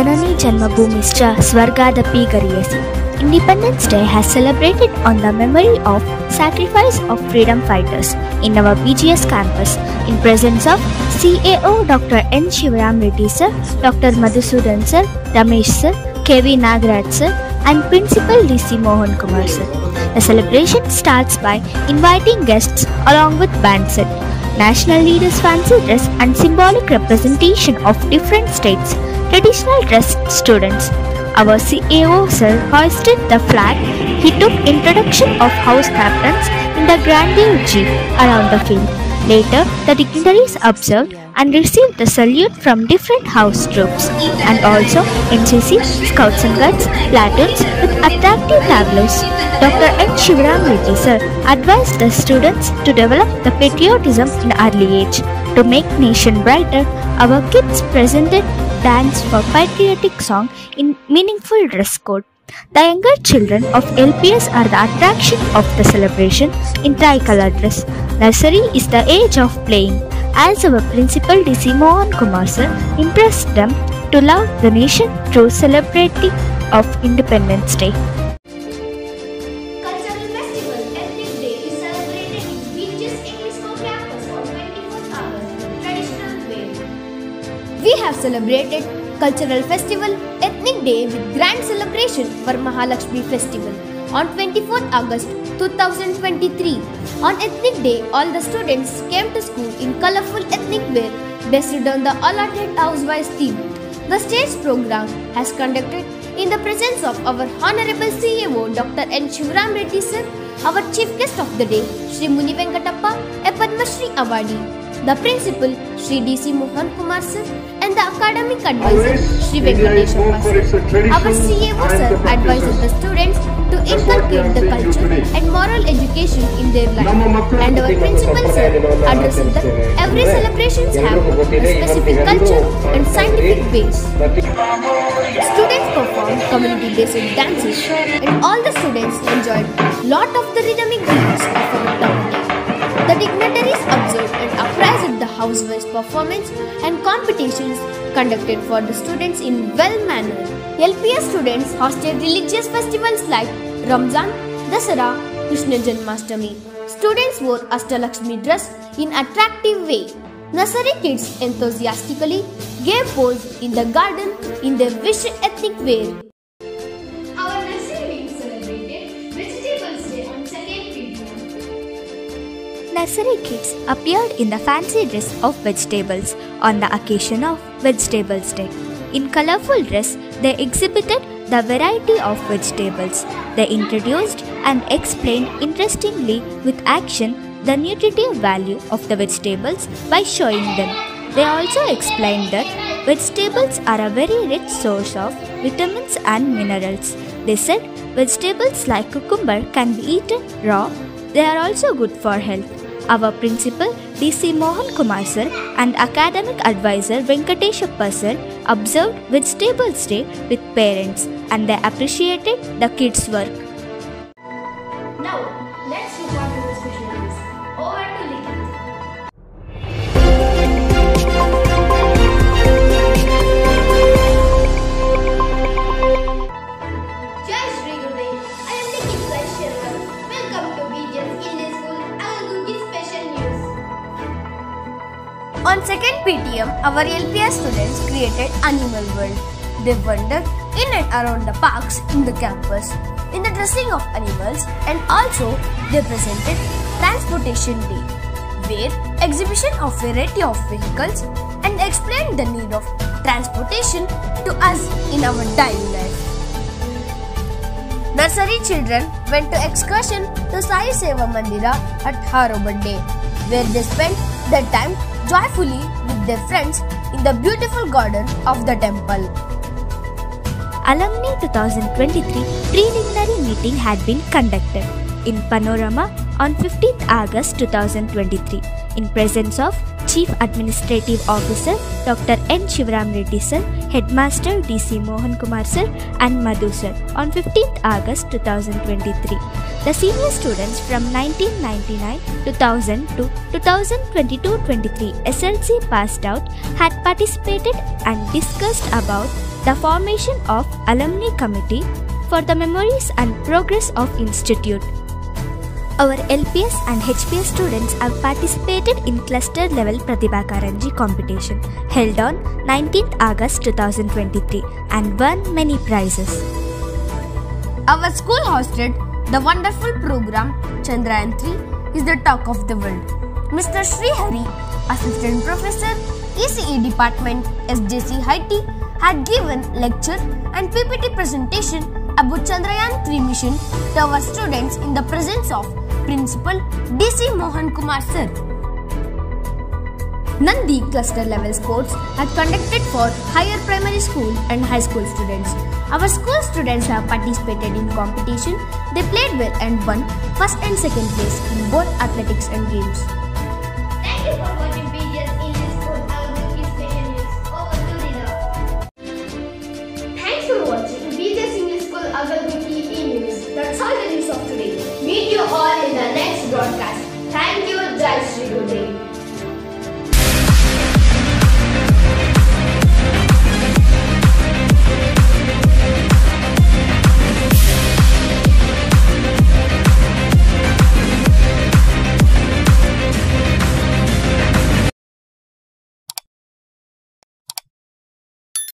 Janani Janmabhumischa Swargadapi Gariyasi. Independence Day has celebrated on the memory of sacrifice of freedom fighters in our BGS campus in presence of CAO Dr. N. Shivaram Reddy sir, Dr. Madhusudan sir, Ramesh sir, KV Nagaraj sir, and Principal DC Mohan Kumar sir. The celebration starts by inviting guests along with band set, national leaders' fancy dress, and symbolic representation of different states, traditional dressed students. Our CAO sir hoisted the flag. He took introduction of house captains in the grandeur jeep around the field. Later, the dignitaries observed and received the salute from different house troops and also NCC, Scouts and Guides, platoons with attractive tableaus. Dr. N. Shivaram Reddy sir advised the students to develop the patriotism in early age. To make nation brighter, our kids presented dance for patriotic song in meaningful dress code. The younger children of LPS are the attraction of the celebration in tricolor dress. Nursery is the age of playing. As our principal DC Mohan Kumar sir impressed them to love the nation through celebrating of Independence Day. Celebrated Cultural Festival Ethnic Day with grand celebration for Mahalakshmi Festival on 24th August 2023. On Ethnic Day, all the students came to school in colorful ethnic wear based on the allotted housewise theme. The stage program has conducted in the presence of our Honorable CEO Dr. N. Shivaram Reddy sir, our chief guest of the day, Sri Muni Venkatappa, a Padma Shri awardee, the principal, Sri D.C. Mohan Kumar sir, the academic advisor, Sri Venkateshwar. Our CEO sir advises the students to inculcate the culture and moral education in their life. And our principal sir addresses that every celebrations have a specific culture and scientific base. Students performed community-based dances and all the students enjoyed lot of the rhythmic beats of our town. The dignitaries observed and appraised the house-wise performance and competitions conducted for the students in well manner. LPS students hosted religious festivals like Ramzan, Dasara, Krishna Janmashtami. Students wore Ashtalakshmi dress in attractive way. Nursery kids enthusiastically gave pose in the garden in their wish ethnic wear. Nursery kids appeared in the fancy dress of vegetables on the occasion of Vegetables Day. In colorful dress, they exhibited the variety of vegetables. They introduced and explained interestingly with action the nutritive value of the vegetables by showing them. They also explained that vegetables are a very rich source of vitamins and minerals. They said vegetables like cucumber can be eaten raw. They are also good for health. Our principal DC Mohan Kumar sir and academic advisor Venkateshappa sir observed with Vegetables Day with parents and they appreciated the kids' work. Our LPS students created Animal World. They wandered in and around the parks in the campus in the dressing of animals and also they presented Transportation Day, where exhibition of variety of vehicles and explained the need of transportation to us in our daily life. Nursery children went to excursion to Sai Seva Mandira at Harobande, where they spent their time joyfully with their friends in the beautiful garden of the temple. Alumni 2023 preliminary meeting had been conducted in Panorama on 15th August 2023 in presence of Chief Administrative Officer Dr. N. Shivaram Reddy sir, Headmaster DC Mohan Kumar sir and Madhu sir on 15th August 2023. The senior students from 1999 2000 to 2022-23 SLC passed out had participated and discussed about the formation of Alumni Committee for the memories and progress of Institute. Our LPS and HPS students have participated in cluster level Pratibha Karanji competition held on 19th August 2023 and won many prizes. Our school hosted the wonderful program Chandrayaan 3 is the talk of the world. Mr. Sri Hari, Assistant Professor, ECE Department, SJCIT, had given lecture and PPT presentation about Chandrayaan 3 mission to our students in the presence of Principal DC Mohan Kumar Sir. Nandi cluster level sports are conducted for higher primary school and high school students. Our school students have participated in competition. They played well and won first and second place in both athletics and games.